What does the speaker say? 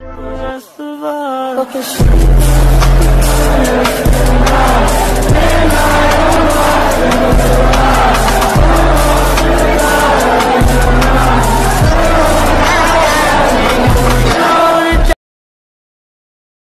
Fucking shit.